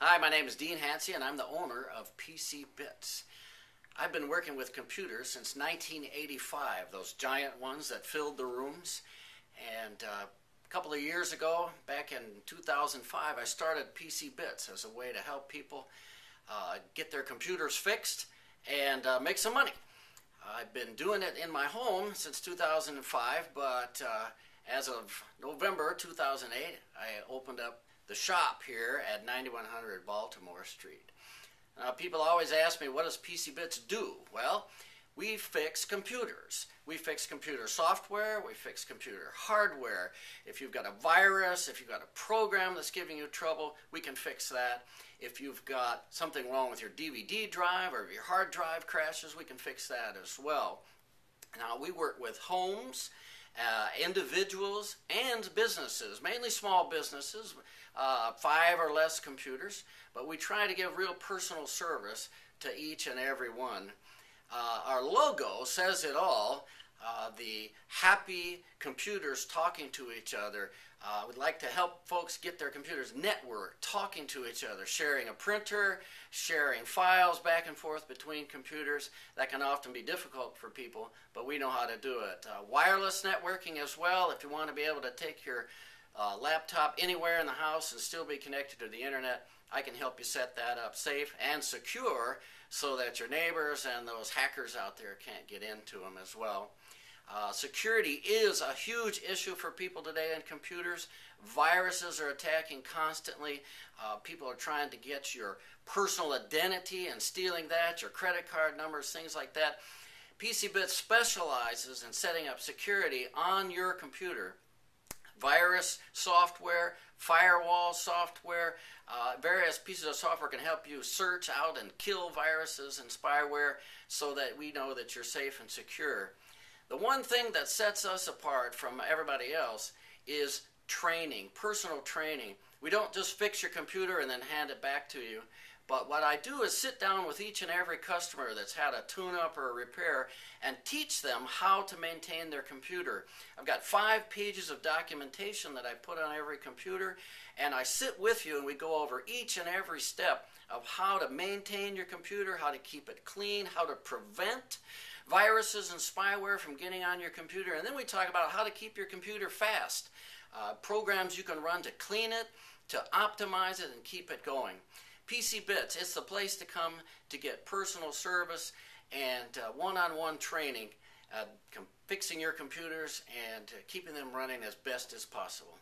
Hi, my name is Dean Hancy, and I'm the owner of PC Bits. I've been working with computers since 1985, those giant ones that filled the rooms. And uh, a couple of years ago, back in 2005, I started PC Bits as a way to help people uh, get their computers fixed and uh, make some money. I've been doing it in my home since 2005, but uh, as of November 2008, I opened up the shop here at 9100 Baltimore Street. Now, people always ask me, what does PC Bits do? Well, we fix computers. We fix computer software, we fix computer hardware. If you've got a virus, if you've got a program that's giving you trouble, we can fix that. If you've got something wrong with your DVD drive or if your hard drive crashes, we can fix that as well. Now, we work with homes, uh, individuals, and businesses, mainly small businesses, uh, five or less computers, but we try to give real personal service to each and every one. Uh, our logo says it all. Uh, the happy computers talking to each other. Uh, we'd like to help folks get their computers networked, talking to each other, sharing a printer, sharing files back and forth between computers. That can often be difficult for people, but we know how to do it. Uh, wireless networking as well, if you want to be able to take your uh, laptop anywhere in the house and still be connected to the internet, I can help you set that up safe and secure so that your neighbors and those hackers out there can't get into them as well. Uh, security is a huge issue for people today in computers. Viruses are attacking constantly. Uh, people are trying to get your personal identity and stealing that, your credit card numbers, things like that. PCBit specializes in setting up security on your computer. Virus software, firewall software, uh, various pieces of software can help you search out and kill viruses and spyware so that we know that you're safe and secure. The one thing that sets us apart from everybody else is training, personal training. We don't just fix your computer and then hand it back to you. But what I do is sit down with each and every customer that's had a tune up or a repair and teach them how to maintain their computer. I've got five pages of documentation that I put on every computer, and I sit with you and we go over each and every step of how to maintain your computer, how to keep it clean, how to prevent viruses and spyware from getting on your computer, and then we talk about how to keep your computer fast, uh, programs you can run to clean it, to optimize it, and keep it going. PC Bits, it's the place to come to get personal service and one on one training, uh, fixing your computers and uh, keeping them running as best as possible.